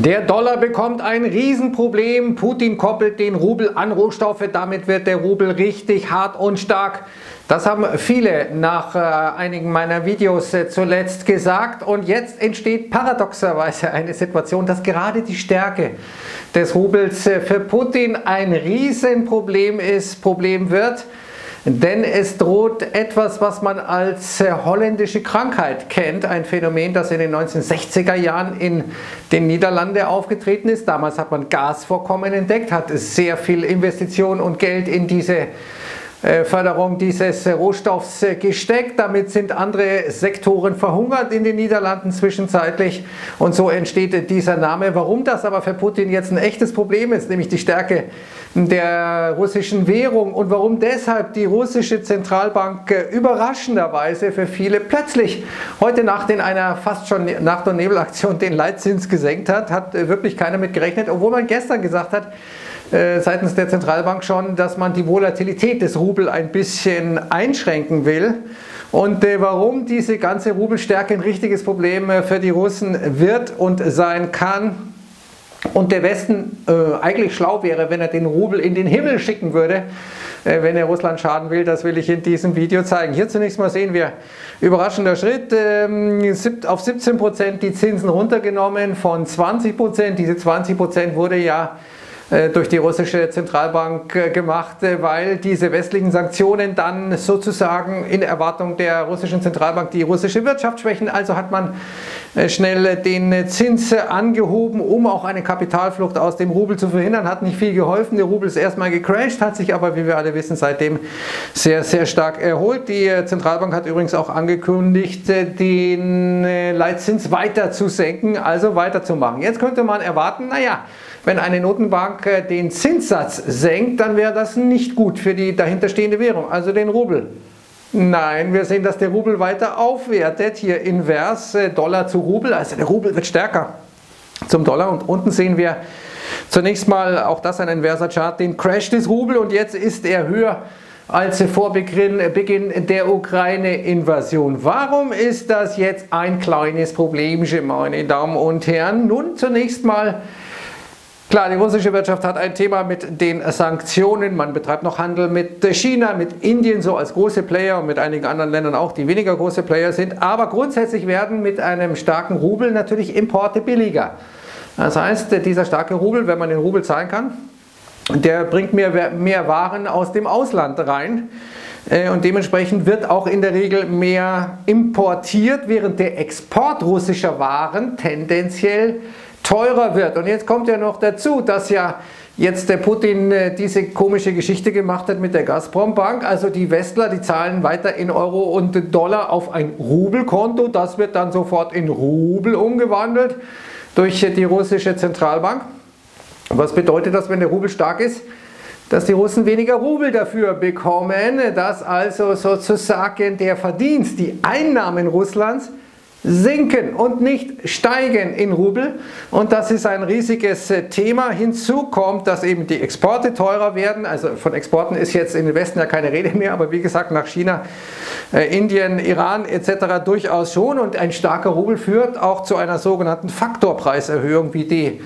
Der Dollar bekommt ein Riesenproblem. Putin koppelt den Rubel an Rohstoffe. Damit wird der Rubel richtig hart und stark. Das haben viele nach äh, einigen meiner Videos äh, zuletzt gesagt. Und jetzt entsteht paradoxerweise eine Situation, dass gerade die Stärke des Rubels äh, für Putin ein Riesenproblem ist, Problem wird. Denn es droht etwas, was man als äh, holländische Krankheit kennt, ein Phänomen, das in den 1960er Jahren in den Niederlanden aufgetreten ist. Damals hat man Gasvorkommen entdeckt, hat sehr viel Investition und Geld in diese Förderung dieses Rohstoffs äh, gesteckt. Damit sind andere Sektoren verhungert in den Niederlanden zwischenzeitlich und so entsteht dieser Name. Warum das aber für Putin jetzt ein echtes Problem ist, nämlich die Stärke der russischen Währung und warum deshalb die russische Zentralbank äh, überraschenderweise für viele plötzlich heute Nacht in einer fast schon Nacht- und Nebelaktion den Leitzins gesenkt hat, hat wirklich keiner mit gerechnet, obwohl man gestern gesagt hat, äh, seitens der Zentralbank schon, dass man die Volatilität des Rubel ein bisschen einschränken will. Und äh, warum diese ganze Rubelstärke ein richtiges Problem äh, für die Russen wird und sein kann, und der Westen äh, eigentlich schlau wäre, wenn er den Rubel in den Himmel schicken würde, äh, wenn er Russland schaden will, das will ich in diesem Video zeigen. Hier zunächst mal sehen wir, überraschender Schritt, ähm, auf 17% die Zinsen runtergenommen von 20%. Diese 20% wurde ja äh, durch die russische Zentralbank äh, gemacht, äh, weil diese westlichen Sanktionen dann sozusagen in Erwartung der russischen Zentralbank die russische Wirtschaft schwächen. Also hat man schnell den Zins angehoben, um auch eine Kapitalflucht aus dem Rubel zu verhindern. Hat nicht viel geholfen. Der Rubel ist erstmal gecrashed, hat sich aber, wie wir alle wissen, seitdem sehr, sehr stark erholt. Die Zentralbank hat übrigens auch angekündigt, den Leitzins weiter zu senken, also weiterzumachen. Jetzt könnte man erwarten, naja, wenn eine Notenbank äh, den Zinssatz senkt, dann wäre das nicht gut für die dahinterstehende Währung, also den Rubel. Nein, wir sehen, dass der Rubel weiter aufwertet, hier invers äh, Dollar zu Rubel, also der Rubel wird stärker zum Dollar und unten sehen wir zunächst mal, auch das ein inverser Chart, den Crash des Rubel und jetzt ist er höher als vor Beginn der Ukraine-Invasion. Warum ist das jetzt ein kleines Problemchen, meine Damen und Herren? Nun zunächst mal Klar, die russische Wirtschaft hat ein Thema mit den Sanktionen. Man betreibt noch Handel mit China, mit Indien so als große Player und mit einigen anderen Ländern auch, die weniger große Player sind. Aber grundsätzlich werden mit einem starken Rubel natürlich Importe billiger. Das heißt, dieser starke Rubel, wenn man den Rubel zahlen kann, der bringt mehr, mehr Waren aus dem Ausland rein. Äh, und dementsprechend wird auch in der Regel mehr importiert, während der Export russischer Waren tendenziell teurer wird. Und jetzt kommt ja noch dazu, dass ja jetzt der Putin äh, diese komische Geschichte gemacht hat mit der Gazprom-Bank. Also die Westler, die zahlen weiter in Euro und Dollar auf ein Rubelkonto. Das wird dann sofort in Rubel umgewandelt durch die russische Zentralbank. Was bedeutet das, wenn der Rubel stark ist? Dass die Russen weniger Rubel dafür bekommen, dass also sozusagen der Verdienst, die Einnahmen Russlands sinken und nicht steigen in Rubel. Und das ist ein riesiges äh, Thema. Hinzu kommt, dass eben die Exporte teurer werden. Also von Exporten ist jetzt in den Westen ja keine Rede mehr, aber wie gesagt nach China, äh, Indien, Iran etc. durchaus schon. Und ein starker Rubel führt auch zu einer sogenannten Faktorpreiserhöhung, wie die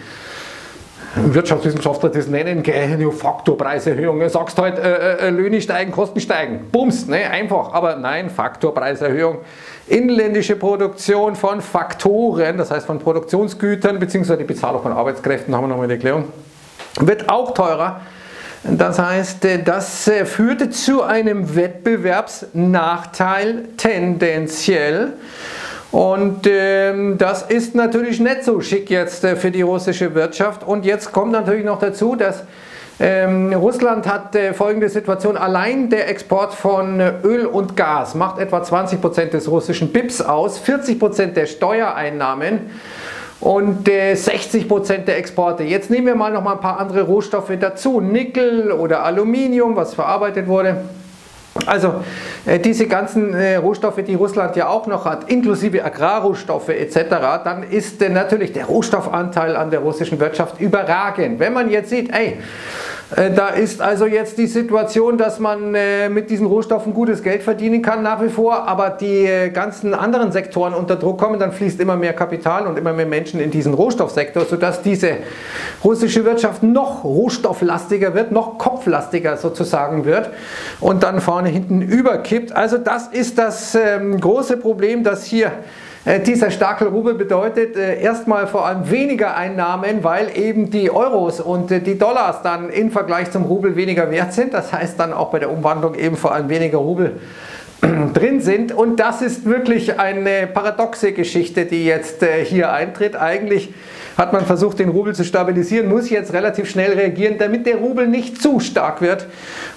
Wirtschaftswissenschaftler das nennen, eine Faktorpreiserhöhung. Du sagst halt, äh, äh, Löhne steigen, Kosten steigen. Bums, ne? einfach. Aber nein, Faktorpreiserhöhung. Inländische Produktion von Faktoren, das heißt von Produktionsgütern bzw. die Bezahlung von Arbeitskräften, haben wir nochmal eine Erklärung, wird auch teurer. Das heißt, das äh, führte zu einem Wettbewerbsnachteil tendenziell. Und ähm, das ist natürlich nicht so schick jetzt äh, für die russische Wirtschaft. Und jetzt kommt natürlich noch dazu, dass ähm, Russland hat äh, folgende Situation. Allein der Export von äh, Öl und Gas macht etwa 20% des russischen BIPs aus, 40% der Steuereinnahmen und äh, 60% der Exporte. Jetzt nehmen wir mal noch mal ein paar andere Rohstoffe dazu. Nickel oder Aluminium, was verarbeitet wurde. Also äh, diese ganzen äh, Rohstoffe, die Russland ja auch noch hat, inklusive Agrarrohstoffe etc., dann ist natürlich der Rohstoffanteil an der russischen Wirtschaft überragend. Wenn man jetzt sieht, ey, da ist also jetzt die Situation, dass man äh, mit diesen Rohstoffen gutes Geld verdienen kann nach wie vor, aber die äh, ganzen anderen Sektoren unter Druck kommen, dann fließt immer mehr Kapital und immer mehr Menschen in diesen Rohstoffsektor, sodass diese russische Wirtschaft noch rohstofflastiger wird, noch kopflastiger sozusagen wird und dann vorne hinten überkippt. Also das ist das ähm, große Problem, dass hier äh, dieser starke Rubel bedeutet äh, erstmal vor allem weniger Einnahmen, weil eben die Euros und äh, die Dollars dann im Vergleich zum Rubel weniger wert sind. Das heißt dann auch bei der Umwandlung eben vor allem weniger Rubel drin sind. Und das ist wirklich eine paradoxe Geschichte, die jetzt hier eintritt. Eigentlich hat man versucht, den Rubel zu stabilisieren, muss jetzt relativ schnell reagieren, damit der Rubel nicht zu stark wird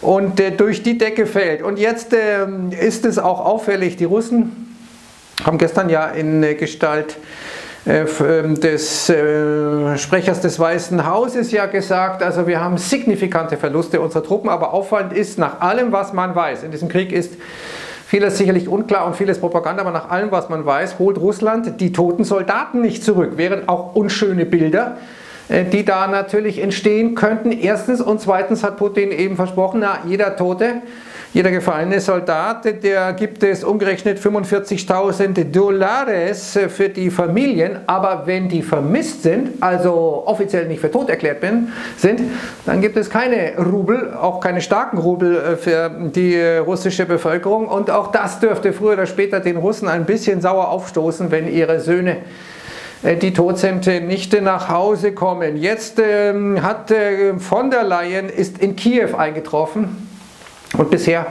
und durch die Decke fällt. Und jetzt ähm, ist es auch auffällig, die Russen haben gestern ja in Gestalt äh, ähm, des äh, Sprechers des Weißen Hauses ja gesagt, also wir haben signifikante Verluste unserer Truppen, aber auffallend ist, nach allem, was man weiß, in diesem Krieg ist vieles sicherlich unklar und vieles Propaganda, aber nach allem, was man weiß, holt Russland die toten Soldaten nicht zurück, während auch unschöne Bilder äh, die da natürlich entstehen könnten. Erstens und zweitens hat Putin eben versprochen, na, jeder Tote jeder gefallene Soldat, der gibt es umgerechnet 45.000 Dollars für die Familien, aber wenn die vermisst sind, also offiziell nicht für tot erklärt sind, dann gibt es keine Rubel, auch keine starken Rubel für die russische Bevölkerung. Und auch das dürfte früher oder später den Russen ein bisschen sauer aufstoßen, wenn ihre Söhne äh, die tot sind, nicht nach Hause kommen. Jetzt ähm, hat äh, von der Leyen ist in Kiew eingetroffen und bisher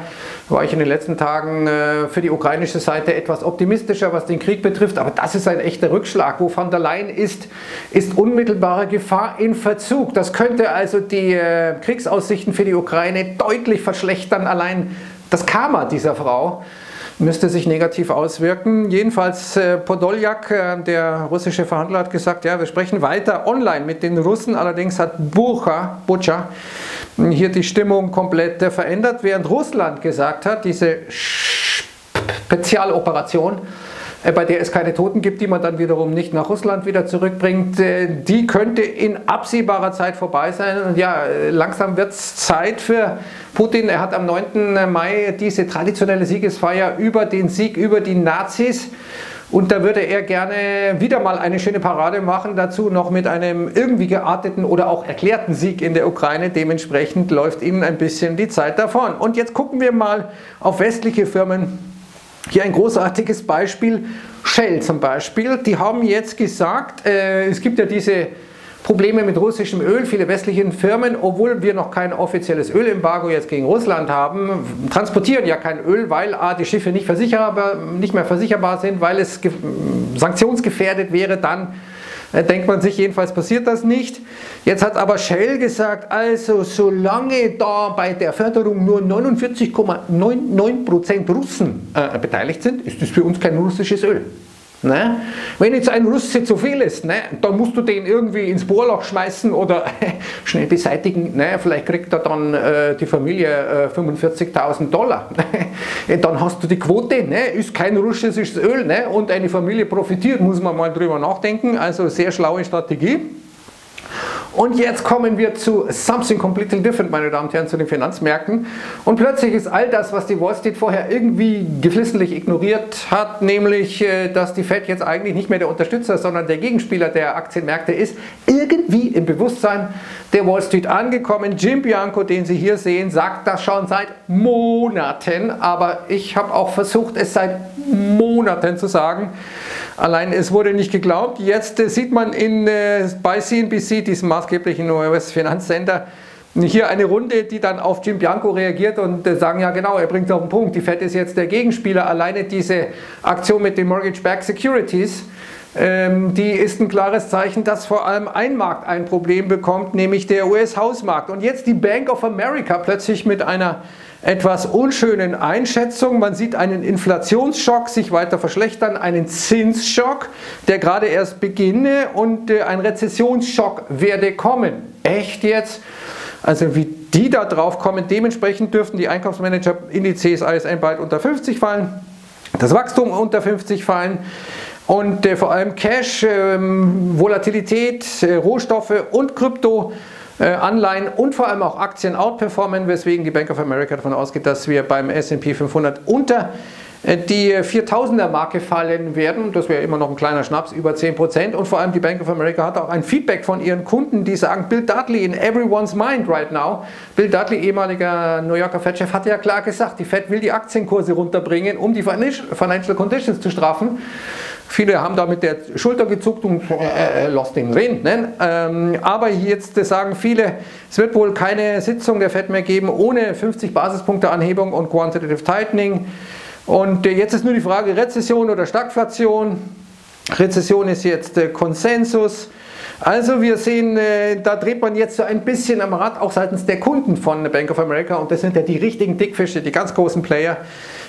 war ich in den letzten Tagen äh, für die ukrainische Seite etwas optimistischer, was den Krieg betrifft. Aber das ist ein echter Rückschlag. Wo von der Leyen ist, ist unmittelbare Gefahr in Verzug. Das könnte also die äh, Kriegsaussichten für die Ukraine deutlich verschlechtern. Allein das Karma dieser Frau müsste sich negativ auswirken. Jedenfalls äh, Podoljak, äh, der russische Verhandler, hat gesagt, ja, wir sprechen weiter online mit den Russen. Allerdings hat Bucha, Bucha hier die Stimmung komplett äh, verändert, während Russland gesagt hat, diese Spezialoperation, äh, bei der es keine Toten gibt, die man dann wiederum nicht nach Russland wieder zurückbringt, äh, die könnte in absehbarer Zeit vorbei sein. Und ja, langsam wird es Zeit für Putin. Er hat am 9. Mai diese traditionelle Siegesfeier über den Sieg über die Nazis und da würde er gerne wieder mal eine schöne Parade machen, dazu noch mit einem irgendwie gearteten oder auch erklärten Sieg in der Ukraine. Dementsprechend läuft ihm ein bisschen die Zeit davon. Und jetzt gucken wir mal auf westliche Firmen. Hier ein großartiges Beispiel, Shell zum Beispiel. Die haben jetzt gesagt, äh, es gibt ja diese Probleme mit russischem Öl. Viele westliche Firmen, obwohl wir noch kein offizielles Ölembargo jetzt gegen Russland haben, transportieren ja kein Öl, weil A, die Schiffe nicht, versicherbar, nicht mehr versicherbar sind, weil es sanktionsgefährdet wäre, dann äh, denkt man sich, jedenfalls passiert das nicht. Jetzt hat aber Shell gesagt, also solange da bei der Förderung nur 49,99% Russen äh, beteiligt sind, ist das für uns kein russisches Öl. Ne? Wenn jetzt ein Russe zu viel ist, ne, dann musst du den irgendwie ins Bohrloch schmeißen oder schnell beseitigen. Ne? Vielleicht kriegt er dann äh, die Familie äh, 45.000 Dollar. Dann hast du die Quote, ne? ist kein russisches Öl ne? und eine Familie profitiert, muss man mal drüber nachdenken. Also sehr schlaue Strategie. Und jetzt kommen wir zu something completely different, meine Damen und Herren, zu den Finanzmärkten. Und plötzlich ist all das, was die Wall Street vorher irgendwie geflissentlich ignoriert hat, nämlich, äh, dass die Fed jetzt eigentlich nicht mehr der Unterstützer, sondern der Gegenspieler der Aktienmärkte ist, irgendwie im Bewusstsein der Wall Street angekommen. Jim Bianco, den Sie hier sehen, sagt das schon seit Monaten, aber ich habe auch versucht, es seit Monaten zu sagen. Allein es wurde nicht geglaubt. Jetzt äh, sieht man in, äh, bei CNBC, diesem maßgeblichen US-Finanzcenter, hier eine Runde, die dann auf Jim Bianco reagiert und äh, sagen, ja genau, er bringt auf den Punkt. Die Fed ist jetzt der Gegenspieler. Alleine diese Aktion mit den Mortgage-Backed Securities, ähm, die ist ein klares Zeichen, dass vor allem ein Markt ein Problem bekommt, nämlich der US-Hausmarkt. Und jetzt die Bank of America plötzlich mit einer etwas unschönen Einschätzung. Man sieht einen Inflationsschock sich weiter verschlechtern, einen Zinsschock, der gerade erst beginne und äh, ein Rezessionsschock werde kommen. Echt jetzt? Also wie die da drauf kommen. Dementsprechend dürften die Einkaufsmanager-Indizes ISM bald unter 50 fallen, das Wachstum unter 50 fallen. Und äh, vor allem Cash, ähm, Volatilität, äh, Rohstoffe und Krypto Anleihen und vor allem auch Aktien outperformen, weswegen die Bank of America davon ausgeht, dass wir beim S&P 500 unter äh, die 4000er Marke fallen werden. Das wäre immer noch ein kleiner Schnaps, über 10%. Und vor allem die Bank of America hat auch ein Feedback von ihren Kunden, die sagen, Bill Dudley in everyone's mind right now. Bill Dudley, ehemaliger New Yorker Fed-Chef, hat ja klar gesagt, die Fed will die Aktienkurse runterbringen, um die Financial Conditions zu straffen. Viele haben da mit der Schulter gezuckt und äh, äh, lost den Wind. Ne? Ähm, aber jetzt sagen viele, es wird wohl keine Sitzung der FED mehr geben ohne 50 Basispunkte Anhebung und Quantitative Tightening. Und äh, jetzt ist nur die Frage Rezession oder Stagflation. Rezession ist jetzt äh, Konsensus. Also wir sehen, äh, da dreht man jetzt so ein bisschen am Rad, auch seitens der Kunden von Bank of America. Und das sind ja die richtigen Dickfische, die ganz großen Player,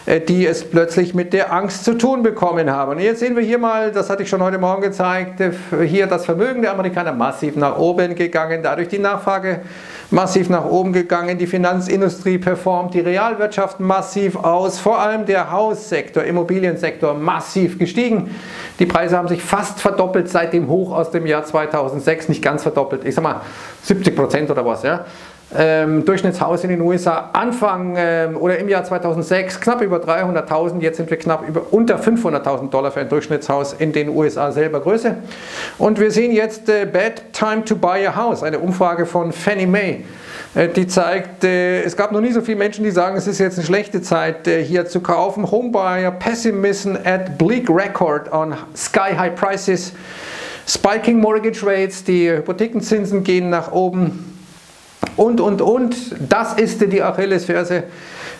die es plötzlich mit der Angst zu tun bekommen haben. Und jetzt sehen wir hier mal, das hatte ich schon heute Morgen gezeigt, äh, hier das Vermögen der Amerikaner massiv nach oben gegangen, dadurch die Nachfrage massiv nach oben gegangen, die Finanzindustrie performt, die Realwirtschaft massiv aus, vor allem der Haussektor, Immobiliensektor massiv gestiegen. Die Preise haben sich fast verdoppelt seit dem Hoch aus dem Jahr 2006, nicht ganz verdoppelt, ich sag mal 70 Prozent oder was, ja ähm, Durchschnittshaus in den USA Anfang ähm, oder im Jahr 2006 knapp über 300.000, jetzt sind wir knapp über unter 500.000 Dollar für ein Durchschnittshaus in den USA selber Größe. Und wir sehen jetzt äh, Bad Time to Buy a House, eine Umfrage von Fannie Mae, äh, die zeigt, äh, es gab noch nie so viele Menschen, die sagen, es ist jetzt eine schlechte Zeit hier zu kaufen. Homebuyer Pessimism at bleak record on sky high prices. Spiking mortgage rates, die Hypothekenzinsen gehen nach oben und, und, und. Das ist die Achillesferse,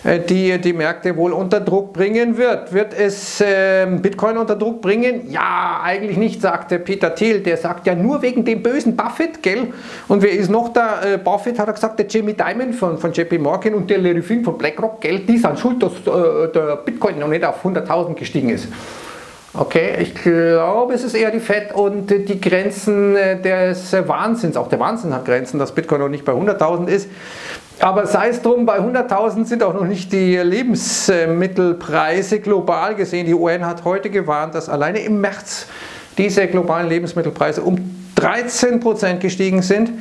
äh, die die Märkte wohl unter Druck bringen wird. Wird es äh, Bitcoin unter Druck bringen? Ja, eigentlich nicht, sagte Peter Thiel. Der sagt ja nur wegen dem bösen Buffett, gell? Und wer ist noch da? Äh, Buffett hat er gesagt, der Jamie Dimon von, von JP Morgan und der Larry Fink von BlackRock, gell? Die sind schuld, dass äh, der Bitcoin noch nicht auf 100.000 gestiegen ist. Okay, ich glaube, es ist eher die FED und die Grenzen äh, des Wahnsinns. Auch der Wahnsinn hat Grenzen, dass Bitcoin noch nicht bei 100.000 ist. Aber sei es drum, bei 100.000 sind auch noch nicht die Lebensmittelpreise global gesehen. Die UN hat heute gewarnt, dass alleine im März diese globalen Lebensmittelpreise um 13 Prozent gestiegen sind,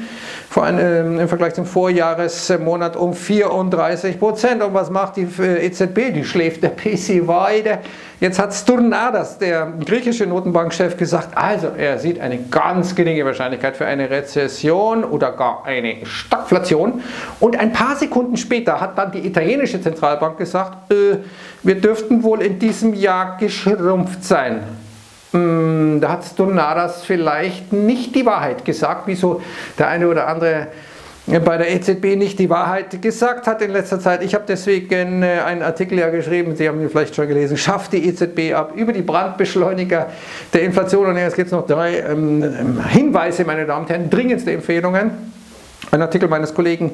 vor allem ähm, im Vergleich zum Vorjahresmonat um 34 Prozent. Und was macht die äh, EZB? Die schläft der PC weiter. Jetzt hat Sturnadas, der griechische Notenbankchef, gesagt, also er sieht eine ganz geringe Wahrscheinlichkeit für eine Rezession oder gar eine Stagflation. Und ein paar Sekunden später hat dann die italienische Zentralbank gesagt, äh, wir dürften wohl in diesem Jahr geschrumpft sein. Hm, da hat Stonaras vielleicht nicht die Wahrheit gesagt, wie so der eine oder andere bei der EZB nicht die Wahrheit gesagt hat in letzter Zeit. Ich habe deswegen äh, einen Artikel ja geschrieben, Sie haben ihn vielleicht schon gelesen, schafft die EZB ab über die Brandbeschleuniger der Inflation. Und jetzt gibt es noch drei ähm, Hinweise, meine Damen und Herren, dringendste Empfehlungen. Ein Artikel meines Kollegen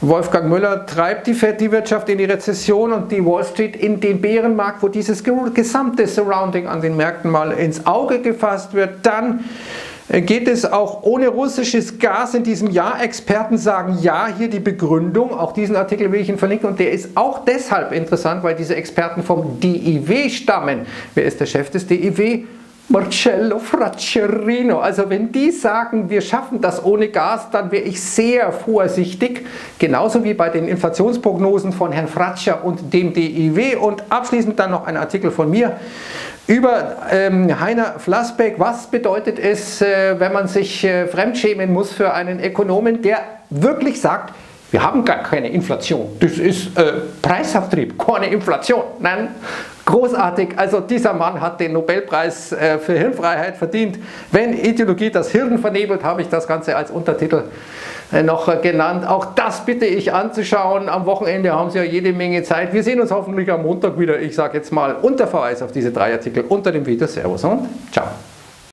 Wolfgang Müller treibt die Fed die Wirtschaft in die Rezession und die Wall Street in den Bärenmarkt, wo dieses gesamte Surrounding an den Märkten mal ins Auge gefasst wird. Dann geht es auch ohne russisches Gas in diesem Jahr. Experten sagen ja, hier die Begründung. Auch diesen Artikel will ich Ihnen verlinken und der ist auch deshalb interessant, weil diese Experten vom DIW stammen. Wer ist der Chef des DIW? Marcello Fraccerino. Also wenn die sagen, wir schaffen das ohne Gas, dann wäre ich sehr vorsichtig. Genauso wie bei den Inflationsprognosen von Herrn Fratscher und dem DIW. Und abschließend dann noch ein Artikel von mir über ähm, Heiner Flassbeck. Was bedeutet es, äh, wenn man sich äh, fremdschämen muss für einen Ökonomen, der wirklich sagt, wir haben gar keine Inflation. Das ist äh, Preisauftrieb, keine Inflation. Nein, großartig. Also dieser Mann hat den Nobelpreis äh, für Hirnfreiheit verdient. Wenn Ideologie das Hirn vernebelt, habe ich das Ganze als Untertitel äh, noch äh, genannt. Auch das bitte ich anzuschauen. Am Wochenende haben Sie ja jede Menge Zeit. Wir sehen uns hoffentlich am Montag wieder. Ich sage jetzt mal unter Verweis auf diese drei Artikel unter dem Video. Servus und ciao.